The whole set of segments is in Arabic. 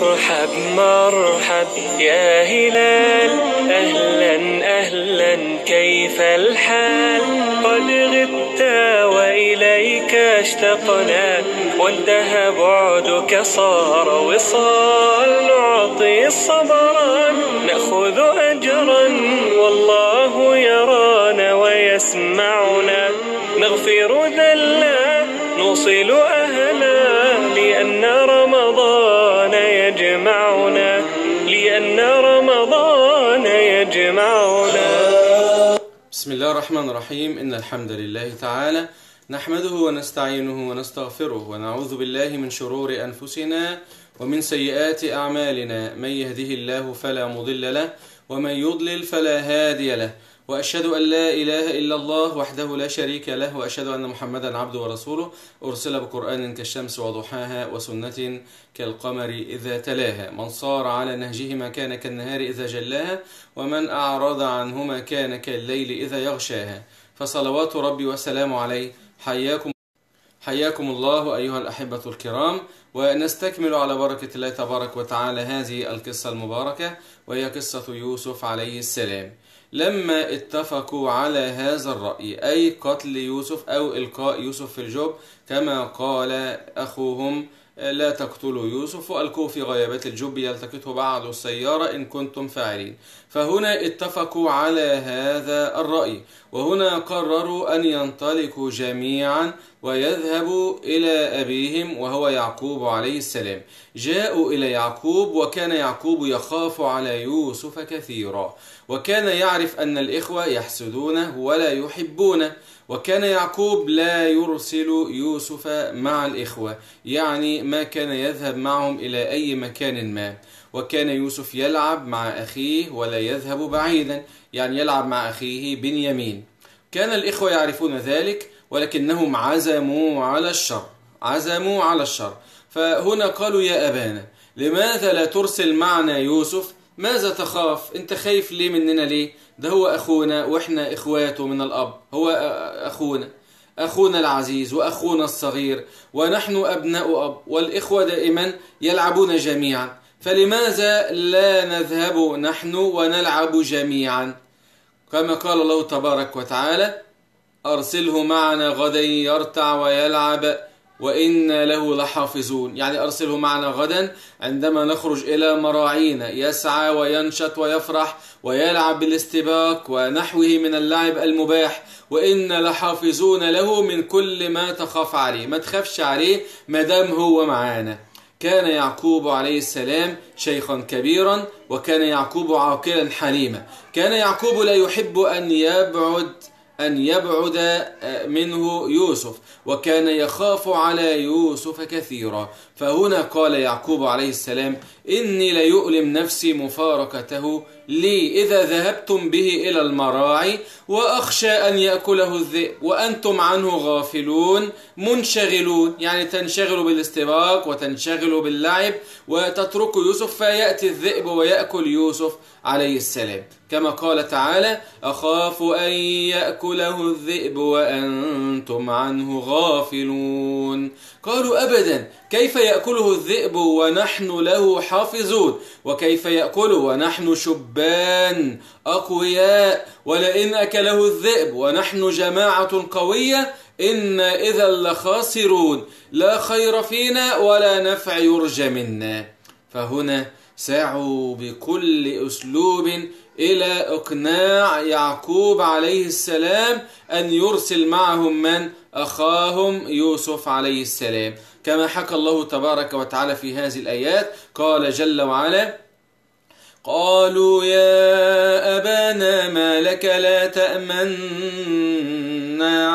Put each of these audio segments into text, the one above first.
مرحب مرحب يا هلال. أهلا أهلا كيف الحال؟ قد غبت وإليك اشتقنا. وانتهى بعدك صار وصال. نعطي الصبر نأخذ أجرا. والله يرانا ويسمعنا. نغفر ذلا نوصل أهلا الرحمن الرحيم. إن الحمد لله تعالى نحمده ونستعينه ونستغفره ونعوذ بالله من شرور أنفسنا ومن سيئات أعمالنا. من يهده الله فلا مضل له ومن يضلل فلا هادي له. وأشهد أن لا إله إلا الله وحده لا شريك له وأشهد أن محمدا عبده ورسوله. أرسل بقرآن كالشمس وضحاها وسنة كالقمر إذا تلاها. من صار على نهجهما كان كالنهار إذا جلاها ومن أعرض عنهما كان كالليل إذا يغشاها. فصلوات ربي وسلامه عليه. حياكم حياكم الله أيها الأحبة الكرام. ونستكمل على بركة الله تبارك وتعالى هذه القصة المباركة وهي قصة يوسف عليه السلام. لما اتفقوا على هذا الرأي أي قتل يوسف أو إلقاء يوسف في الجب كما قال أخوهم لا تقتلوا يوسف وألقوه في غيابات الجب يلتقطه بعض السيارة إن كنتم فاعلين. فهنا اتفقوا على هذا الرأي وهنا قرروا أن ينطلقوا جميعا ويذهبوا إلى أبيهم وهو يعقوب عليه السلام. جاءوا إلى يعقوب وكان يعقوب يخاف على يوسف كثيرا وكان يعرف أن الإخوة يحسدونه ولا يحبونه. وكان يعقوب لا يرسل يوسف مع الإخوة يعني ما كان يذهب معهم إلى أي مكان ما. وكان يوسف يلعب مع أخيه ولا يذهب بعيدا يعني يلعب مع أخيه بنيامين. كان الإخوة يعرفون ذلك ولكنهم عزموا على الشر عزموا على الشر. فهنا قالوا يا أبانا لماذا لا ترسل معنا يوسف؟ ماذا تخاف؟ أنت خايف ليه مننا ليه؟ ده هو أخونا وإحنا إخواته من الأب. هو أخونا. أخونا العزيز وأخونا الصغير ونحن أبناء أب. والإخوة دائما يلعبون جميعا. فلماذا لا نذهب نحن ونلعب جميعا؟ كما قال الله تبارك وتعالى أرسله معنا غدا يرتع ويلعب. وإنا له لحافظون. يعني أرسله معنا غدا عندما نخرج إلى مراعينا. يسعى وينشط ويفرح ويلعب بالاستباق ونحوه من اللعب المباح. وإن لحافظون له من كل ما تخاف عليه. ما تخافش عليه ما دام هو معانا. كان يعقوب عليه السلام شيخا كبيرا وكان يعقوب عاقلا حليما. كان يعقوب لا يحب أن يبعد أن يبعد منه يوسف وكان يخاف على يوسف كثيرا. فهنا قال يعقوب عليه السلام إني ليؤلم نفسي مفارقته لي إذا ذهبتم به إلى المراعي وأخشى أن يأكله الذئب وأنتم عنه غافلون منشغلون. يعني تنشغلوا بالاستباق وتنشغلوا باللعب وتتركوا يوسف فيأتي الذئب ويأكل يوسف عليه السلام. كما قال تعالى أخاف أن يأكله الذئب وأنتم عنه غافلون. قالوا أبدا. كيف يأكله الذئب ونحن له حافظون؟ وكيف يأكله ونحن شبان؟ أقوياء ولئن أكله الذئب ونحن جماعة قوية إن إذا لخاسرون. لا خير فينا ولا نفع يرجى منا. فهنا سعوا بكل أسلوب إلى إقناع يعقوب عليه السلام أن يرسل معهم من أخاهم يوسف عليه السلام. كما حكى الله تبارك وتعالى في هذه الآيات قال جل وعلا قالوا يا أبانا ما لك لا تأمنا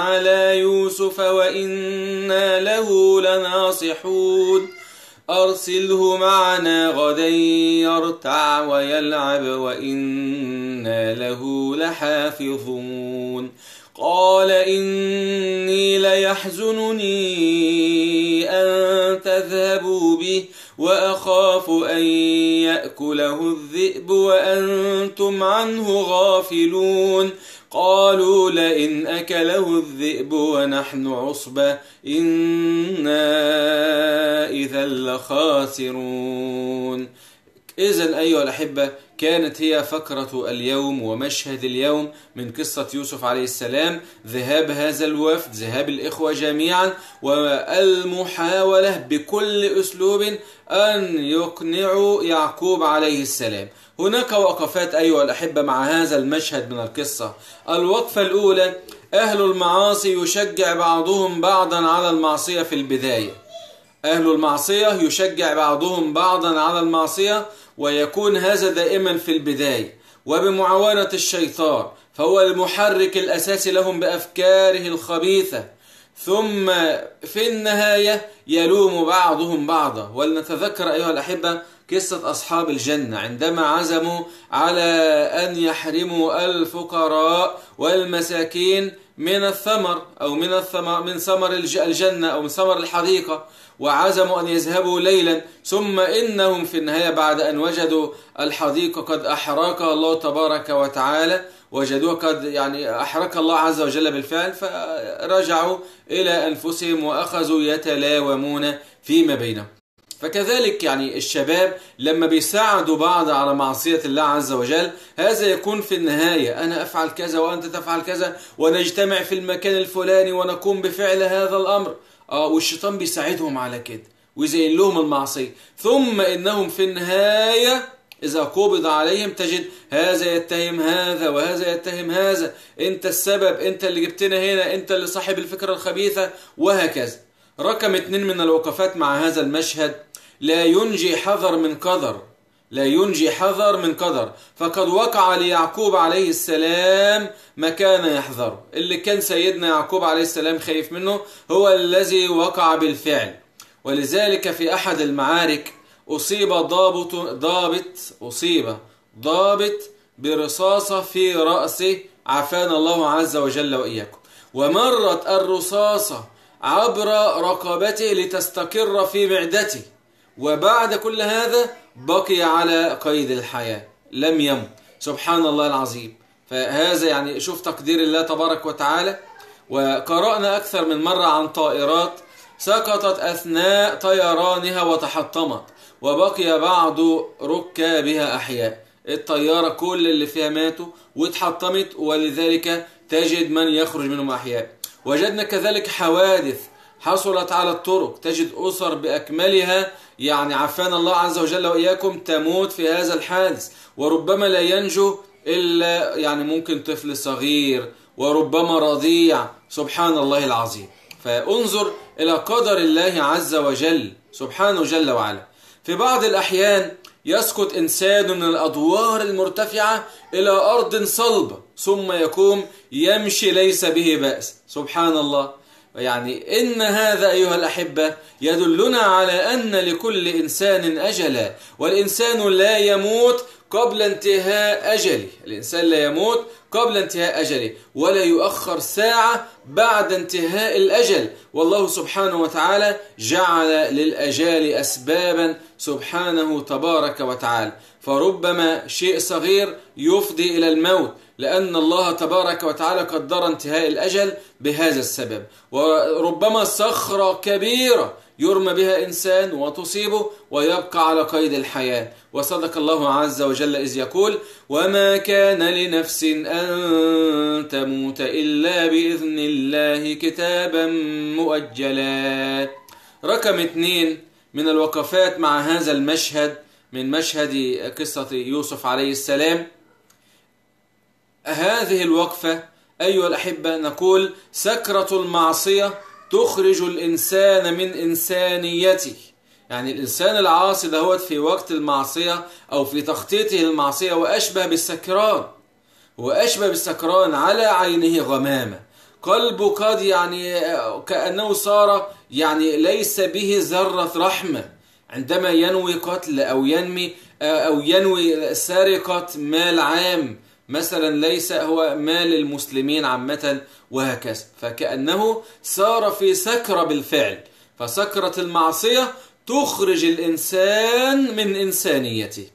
على يوسف وإنا له لناصحون. أرسله معنا غدا يرتع ويلعب وإنا له لحافظون. قال إني ليحزنني أن تذهبوا به. وأخاف أن يأكله الذئب وأنتم عنه غافلون. قالوا لئن أكله الذئب ونحن عصبة إنا إذا لخاسرون. إذا أيها الأحبة كانت هي فقرة اليوم ومشهد اليوم من قصة يوسف عليه السلام. ذهاب هذا الوفد ذهاب الإخوة جميعا والمحاولة بكل أسلوب أن يقنعوا يعقوب عليه السلام. هناك وقفات أيها الأحبة مع هذا المشهد من القصة. الوقفة الأولى أهل المعاصي يشجع بعضهم بعضا على المعصية في البداية. أهل المعصية يشجع بعضهم بعضا على المعصية ويكون هذا دائما في البداية. وبمعاونة الشيطان فهو المحرك الأساسي لهم بأفكاره الخبيثة. ثم في النهاية يلوم بعضهم بعضا. ولنتذكر أيها الأحبة قصة أصحاب الجنة. عندما عزموا على أن يحرموا الفقراء والمساكين من الثمر أو من الثمر من ثمر الجنة أو من ثمر الحديقة وعزموا أن يذهبوا ليلا ثم إنهم في النهاية بعد أن وجدوا الحديقة قد أحرقها الله تبارك وتعالى وجدوها قد يعني أحرق الله عز وجل بالفعل فرجعوا إلى أنفسهم وأخذوا يتلاومون فيما بينهم. فكذلك يعني الشباب لما بيساعدوا بعض على معصية الله عز وجل هذا يكون في النهاية أنا أفعل كذا وأنت تفعل كذا ونجتمع في المكان الفلاني ونقوم بفعل هذا الأمر. آه والشيطان بيساعدهم على كده ويزين لهم المعصية. ثم إنهم في النهاية إذا قبض عليهم تجد هذا يتهم هذا وهذا يتهم هذا أنت السبب أنت اللي جبتنا هنا أنت اللي صاحب الفكرة الخبيثة وهكذا. رقم اتنين من الوقفات مع هذا المشهد لا ينجي حذر من قدر لا ينجي حذر من قدر فقد وقع ليعقوب عليه السلام ما كان يحذر. اللي كان سيدنا يعقوب عليه السلام خايف منه هو الذي وقع بالفعل. ولذلك في أحد المعارك أصيب ضابط ضابط أصيب ضابط برصاصة في رأسه عافانا الله عز وجل وإياكم. ومرت الرصاصة عبر رقبته لتستقر في معدته. وبعد كل هذا بقي على قيد الحياة لم يمت سبحان الله العظيم. فهذا يعني شوف تقدير الله تبارك وتعالى. وقرأنا أكثر من مرة عن طائرات سقطت أثناء طيرانها وتحطمت وبقي بعض ركابها أحياء. الطيارة كل اللي فيها ماتوا واتحطمت ولذلك تجد من يخرج منهم أحياء. وجدنا كذلك حوادث حصلت على الطرق تجد أسر بأكملها يعني عافانا الله عز وجل وإياكم تموت في هذا الحادث. وربما لا ينجو إلا يعني ممكن طفل صغير وربما رضيع. سبحان الله العظيم. فانظر إلى قدر الله عز وجل. سبحانه جل وعلا. في بعض الأحيان يسقط إنسان من الأدوار المرتفعة إلى أرض صلبة ثم يقوم يمشي ليس به بأس. سبحان الله. يعني إن هذا أيها الأحبة يدلنا على أن لكل إنسان أجلا والإنسان لا يموت قبل انتهاء أجله. الإنسان لا يموت قبل انتهاء أجله ولا يؤخر ساعة بعد انتهاء الأجل. والله سبحانه وتعالى جعل للأجال أسبابا سبحانه تبارك وتعالى. فربما شيء صغير يفضي إلى الموت لأن الله تبارك وتعالى قدر انتهاء الأجل بهذا السبب. وربما صخرة كبيرة يرمى بها إنسان وتصيبه ويبقى على قيد الحياة. وصدق الله عز وجل إذ يقول وما كان لنفس أن تموت إلا بإذن الله كتابا مؤجلا. رقم اثنين من الوقفات مع هذا المشهد من مشهد قصة يوسف عليه السلام. هذه الوقفة أيها الأحبة نقول سكرة المعصية تخرج الإنسان من إنسانيته. يعني الإنسان العاصي دهوت في وقت المعصية أو في تخطيطه المعصية وأشبه بالسكران. وأشبه بالسكران على عينه غمامة. قلبه قد يعني كأنه صار يعني ليس به ذرة رحمة. عندما ينوي قتل أو ينمي أو ينوي سرقة مال عام مثلا ليس هو مال المسلمين عامة وهكذا فكأنه صار في سكرة بالفعل فسكرة المعصية تخرج الإنسان من إنسانيته.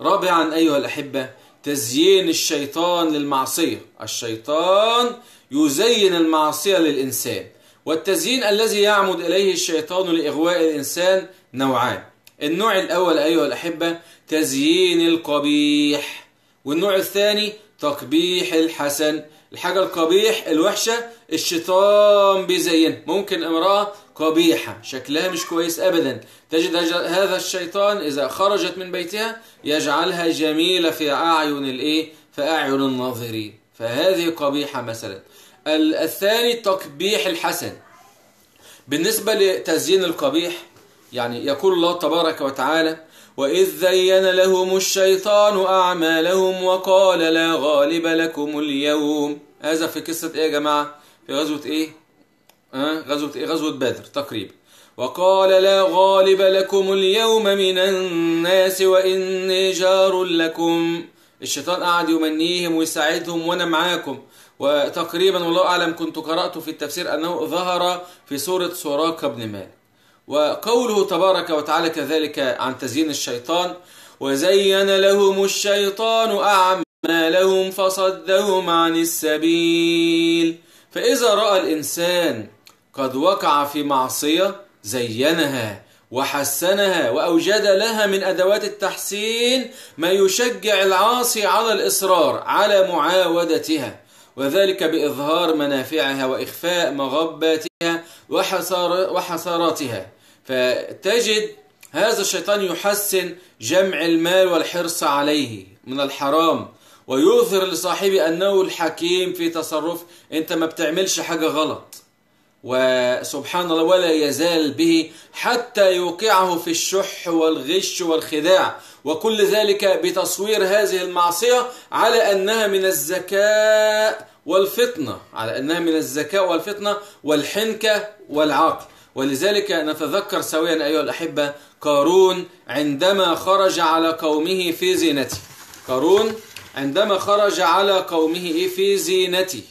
رابعا أيها الأحبة تزيين الشيطان للمعصية. الشيطان يزين المعصية للإنسان والتزيين الذي يعمد إليه الشيطان لإغواء الإنسان نوعان. النوع الأول أيها الأحبة تزيين القبيح. والنوع الثاني تقبيح الحسن. الحاجة القبيح الوحشة الشيطان بيزين. ممكن امرأة قبيحة شكلها مش كويس أبدا. تجد هذا الشيطان إذا خرجت من بيتها يجعلها جميلة في أعين الإيه؟ في أعين الناظرين. فهذه قبيحة مثلا. الثاني تقبيح الحسن. بالنسبة لتزيين القبيح يعني يقول الله تبارك وتعالى وإذ زين لهم الشيطان أعمالهم وقال لا غالب لكم اليوم. هذا في قصة إيه يا جماعة؟ في غزوة إيه؟ أه؟ غزوة إيه؟ غزوة بدر تقريبا. وقال لا غالب لكم اليوم من الناس وإني جار لكم. الشيطان قعد يمنيهم ويساعدهم وأنا معاكم. وتقريبا والله أعلم كنت قرأت في التفسير أنه ظهر في سورة سراقة بن مالك وقوله تبارك وتعالى كذلك عن تزيين الشيطان وزين لهم الشيطان أعمالهم فصدهم عن السبيل. فإذا رأى الإنسان قد وقع في معصية زينها وحسنها وأوجد لها من أدوات التحسين ما يشجع العاصي على الإصرار على معاودتها وذلك بإظهار منافعها وإخفاء مغباتها وحصار وحصاراتها فتجد هذا الشيطان يحسن جمع المال والحرص عليه من الحرام ويظهر لصاحبه أنه الحكيم في تصرف أنت ما بتعملش حاجة غلط. وسبحان الله ولا يزال به حتى يوقعه في الشح والغش والخداع. وكل ذلك بتصوير هذه المعصية على أنها من الذكاء والفطنة على أنها من الذكاء والفطنة والحنكة والعقل. ولذلك نتذكر سويا أيها الأحبة قارون عندما خرج على قومه في زينته. قارون عندما خرج على قومه في زينته.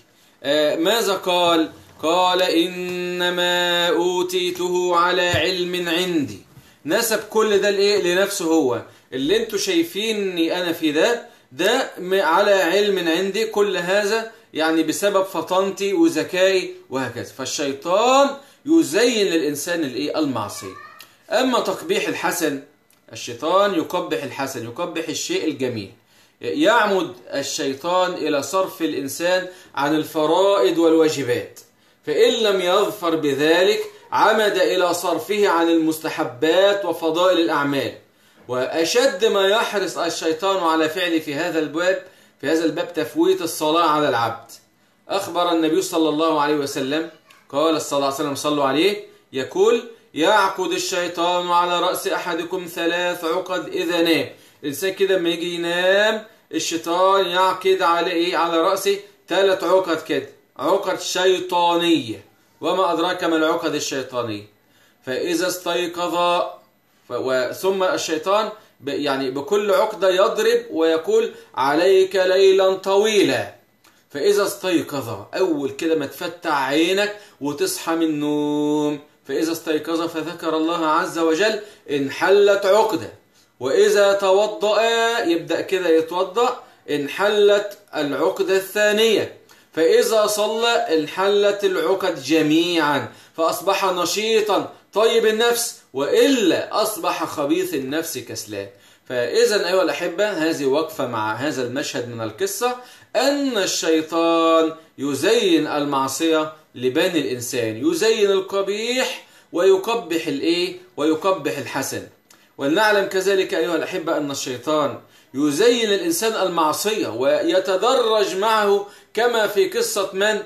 آه ماذا قال؟ قال إنما أوتيته على علم عندي. نسب كل ده لإيه؟ لنفسه هو. اللي أنتوا شايفيني أنا في ده ده على علم عندي كل هذا يعني بسبب فطنتي وذكائي وهكذا. فالشيطان يزين للإنسان الإيه؟ المعصية. أما تقبيح الحسن الشيطان يقبح الحسن يقبح الشيء الجميل. يعمد الشيطان إلى صرف الإنسان عن الفرائض والواجبات. فإن لم يظفر بذلك عمد إلى صرفه عن المستحبات وفضائل الأعمال. وأشد ما يحرص الشيطان على فعله في هذا الباب في هذا الباب تفويت الصلاة على العبد. أخبر النبي صلى الله عليه وسلم قال صلى الله عليه وسلم صلوا عليه. يقول يعقد الشيطان على رأس أحدكم ثلاث عقد إذا نام الإنسان كده لما يجي ينام الشيطان يعقد على إيه على رأسه ثلاث عقد كده. عقد شيطانية. وما أدراك ما العقد الشيطانية. فإذا استيقظ ثم الشيطان يعني بكل عقدة يضرب ويقول عليك ليلا طويلا. فإذا استيقظ أول كده ما تفتح عينك وتصحى من النوم. فإذا استيقظ فذكر الله عز وجل انحلت عقدة. وإذا توضأ يبدأ كده يتوضأ انحلت العقدة الثانية. فإذا صلى انحلت العقد جميعا. فأصبح نشيطا. طيب النفس وإلا أصبح خبيث النفس كسلان. فإذا أيها الأحبة هذه وقفة مع هذا المشهد من القصة أن الشيطان يزين المعصية لبني الإنسان يزين القبيح ويقبح الإيه؟ ويقبح الحسن. ولنعلم كذلك أيها الأحبة أن الشيطان يزين الإنسان المعصية ويتدرج معه كما في قصة من؟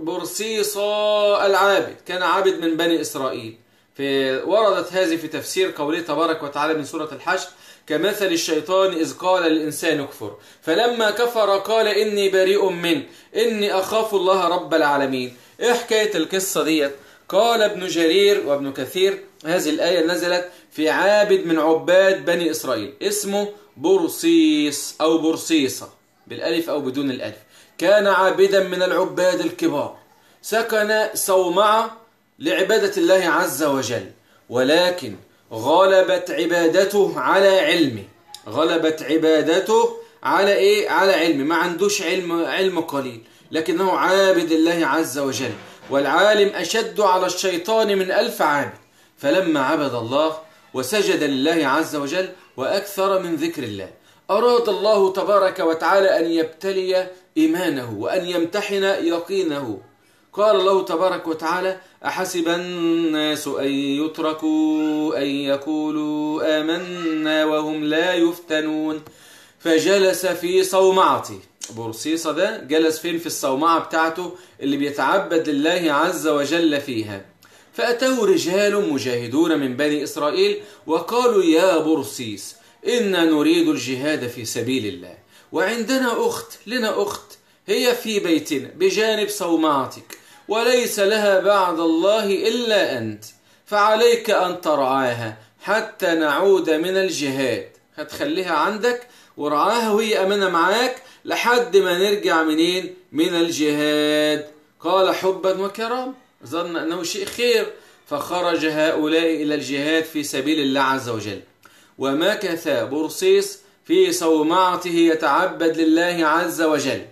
برصيصة العابد كان عابد من بني إسرائيل. في وردت هذه في تفسير قوله تبارك وتعالى من سورة الحشر كمثل الشيطان إذ قال للإنسان اكفر. فلما كفر قال إني بريء منه إني أخاف الله رب العالمين. إيه حكاية القصة ديت؟ قال ابن جرير وابن كثير هذه الآية نزلت في عابد من عباد بني إسرائيل اسمه برصيص أو برصيصة بالألف أو بدون الألف. كان عابدا من العباد الكبار. سكن صومعة لعبادة الله عز وجل. ولكن غلبت عبادته على علمه. غلبت عبادته على إيه؟ على علمه. ما عندوش علم علم قليل. لكنه عابد الله عز وجل. والعالم أشد على الشيطان من ألف عابد. فلما عبد الله وسجد لله عز وجل وأكثر من ذكر الله أراد الله تبارك وتعالى أن يبتلي إيمانه وأن يمتحن يقينه. قال الله تبارك وتعالى أحسب الناس أن يتركوا أن يقولوا آمنا وهم لا يفتنون. فجلس في صومعته. بورصيصة ده جلس فين؟ في الصومعة بتاعته اللي بيتعبد لله عز وجل فيها. فأتاه رجال مجاهدون من بني إسرائيل وقالوا يا برصيس إنا نريد الجهاد في سبيل الله. وعندنا أخت لنا أخت هي في بيتنا بجانب صومعتك. وليس لها بعد الله إلا أنت فعليك أن ترعاها حتى نعود من الجهاد. هتخليها عندك ورعاها وهي أمانة معاك لحد ما نرجع منين؟ من الجهاد. قال حبا وكرام ظن أنه شيء خير. فخرج هؤلاء إلى الجهاد في سبيل الله عز وجل. ومكث برصيس في صومعته يتعبد لله عز وجل.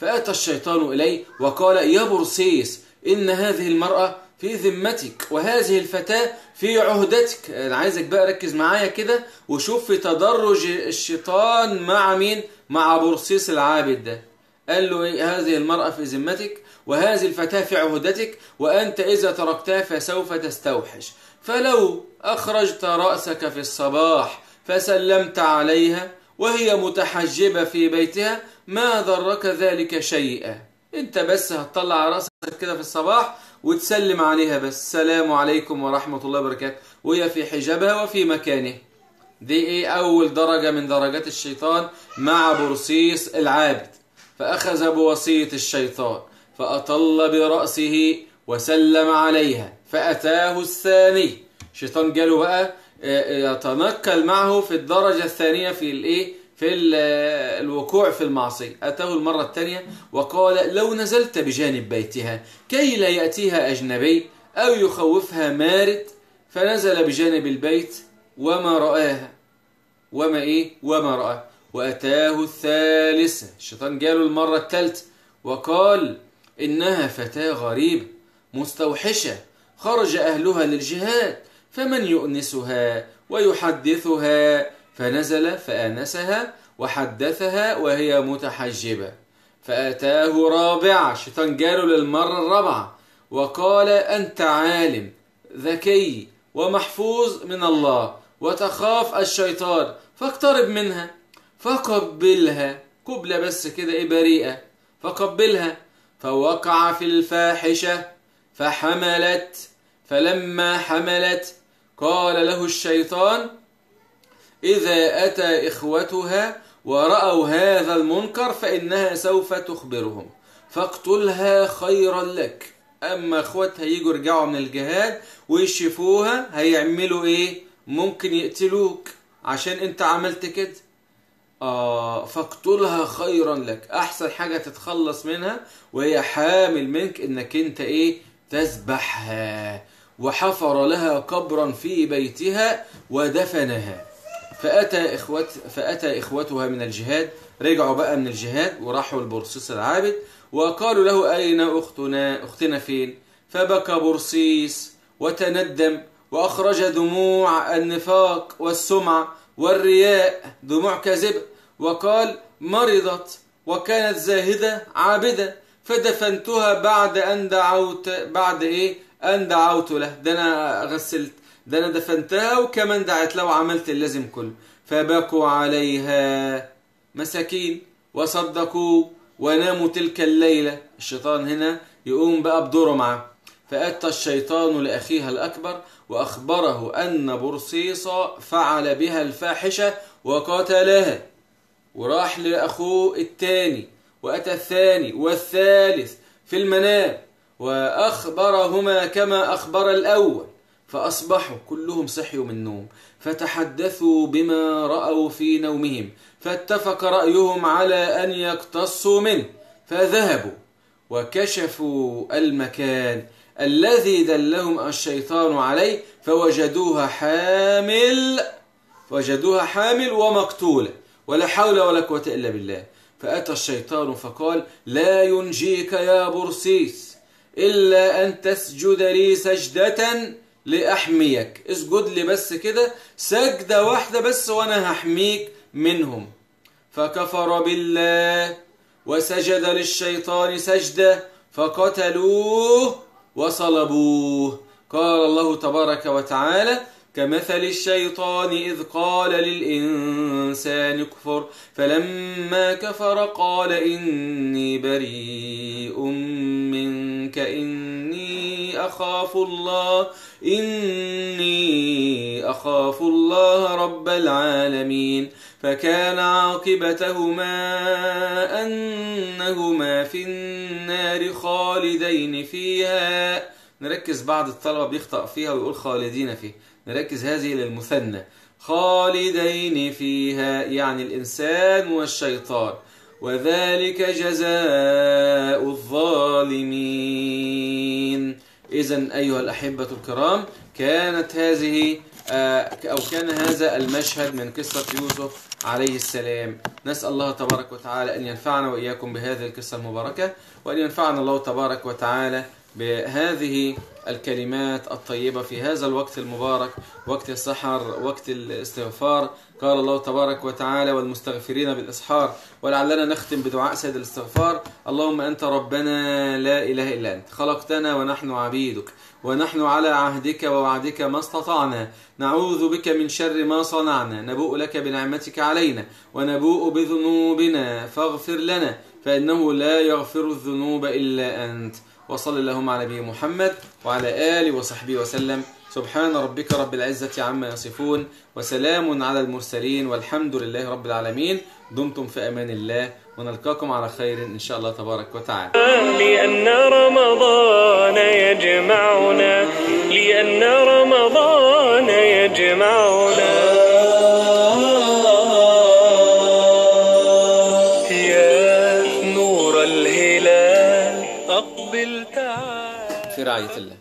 فأتى الشيطان إليه وقال يا برصيس إن هذه المرأة في ذمتك وهذه الفتاة في عهدتك. أنا عايزك بقى ركز معايا كده وشوف في تدرج الشيطان مع مين؟ مع برصيس العابد ده. قال له إيه؟ هذه المرأة في ذمتك وهذه الفتاة في عهدتك وأنت إذا تركتها فسوف تستوحش. فلو أخرجت رأسك في الصباح فسلمت عليها وهي متحجبة في بيتها ما ضرك ذلك شيئا. انت بس هتطلع رأسك كده في الصباح وتسلم عليها بس. السلام عليكم ورحمة الله وبركاته. وهي في حجابها وفي مكانه. دي إيه اول درجة من درجات الشيطان مع برصيص العابد فأخذ بوصية الشيطان فأطل برأسه وسلم عليها. فأتاه الثاني. الشيطان جاله بقى يتنقل معه في الدرجة الثانية في الايه؟ في الوقوع في المعصية. أتاه المرة الثانية وقال لو نزلت بجانب بيتها كي لا يأتيها أجنبي أو يخوفها مارد فنزل بجانب البيت وما رآها وما إيه؟ وما رأى وأتاه الثالثة الشيطان جاله المرة الثالثة وقال إنها فتاة غريبة مستوحشة خرج أهلها للجهاد فمن يؤنسها ويحدثها؟ فنزل فآنسها وحدثها وهي متحجبة. فأتاه رابعة الشيطان جاله للمرة الرابعة وقال أنت عالم ذكي ومحفوظ من الله وتخاف الشيطان فاقترب منها فقبلها. قبلة بس كده إيه بريئة فقبلها. فوقع في الفاحشة فحملت فلما حملت قال له الشيطان إذا أتى إخوتها ورأوا هذا المنكر فإنها سوف تخبرهم. فاقتلها خيرا لك. أما إخوتها يجوا يرجعوا من الجهاد ويشوفوها هيعملوا إيه؟ ممكن يقتلوك. عشان أنت عملت كده. آه فاقتلها خيرا لك. أحسن حاجة تتخلص منها وهي حامل منك إنك أنت إيه؟ تذبحها. وحفر لها قبرا في بيتها ودفنها. فأتى, إخوت فأتى إخوتها من الجهاد رجعوا بقى من الجهاد وراحوا البرصيص العابد وقالوا له أين أختنا أختنا فين؟ فبكى برصيس وتندم وأخرج دموع النفاق والسمعة والرياء دموع كاذبة وقال مرضت وكانت زاهدة عابدة فدفنتها بعد أن دعوت بعد إيه؟ أن دعوت له. ده أنا غسلت ده أنا دفنتها وكمان دعت له وعملت اللازم كله فبكوا عليها مساكين وصدقوا وناموا تلك الليلة. الشيطان هنا يقوم بقى بدوره معه. فأتى الشيطان لأخيها الأكبر وأخبره أن برصيص فعل بها الفاحشة وقتلها وراح لأخوه الثاني وأتى الثاني والثالث في المنام. وأخبرهما كما أخبر الأول. فأصبحوا كلهم صحيوا من النوم فتحدثوا بما رأوا في نومهم فاتفق رأيهم على أن يقتصوا منه فذهبوا وكشفوا المكان الذي دلهم الشيطان عليه فوجدوها حامل وجدوها حامل ومقتولة ولا حول ولا قوة إلا بالله. فأتى الشيطان فقال لا ينجيك يا برسيس إلا أن تسجد لي سجدة لأحميك. اسجد لي بس كده. سجدة واحدة بس وأنا هحميك منهم. فكفر بالله وسجد للشيطان سجدة فقتلوه وصلبوه. قال الله تبارك وتعالى كمثل الشيطان إذ قال للإنسان اكفر فلما كفر قال إني بريء منك إني أخاف الله إني أخاف الله رب العالمين. فكان عاقبتهما أنهما في النار خالدين فيها. نركز بعض الطلبة بيخطأ فيها ويقول خالدين فيه نركز هذه للمثنى. خالدين فيها يعني الإنسان والشيطان. وذلك جزاء الظالمين. إذا أيها الأحبة الكرام كانت هذه أو كان هذا المشهد من قصة يوسف عليه السلام. نسأل الله تبارك وتعالى أن ينفعنا وإياكم بهذه القصة المباركة وأن ينفعنا الله تبارك وتعالى بهذه الكلمات الطيبة في هذا الوقت المبارك وقت السحر وقت الاستغفار. قال الله تبارك وتعالى والمستغفرين بالإسحار ولعلنا نختم بدعاء سيد الاستغفار. اللهم أنت ربنا لا إله إلا أنت. خلقتنا ونحن عبيدك ونحن على عهدك ووعدك ما استطعنا. نعوذ بك من شر ما صنعنا. نبوء لك بنعمتك علينا ونبوء بذنوبنا. فاغفر لنا فإنه لا يغفر الذنوب إلا أنت. وصل اللهم على نبي محمد وعلى آله وصحبه وسلم. سبحان ربك رب العزة عما يصفون وسلام على المرسلين والحمد لله رب العالمين. دمتم في أمان الله ونلقاكم على خير إن شاء الله تبارك وتعالى. لأن رمضان يجمعنا لأن رمضان يجمعنا. رعاية الله